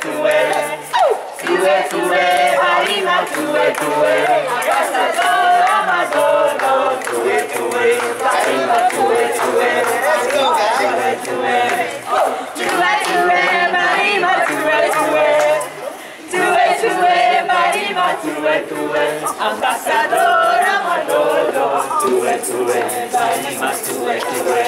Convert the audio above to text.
tuwe Tuwe tuwe harina tuwe tuwe. Agasa tuwe amazono tuwe tuwe. Harina tuwe tuwe Tuwe. Tuwe Tuwe tuwe marima tuwe tuwe. Tuwe tuwe marima tuwe tuwe.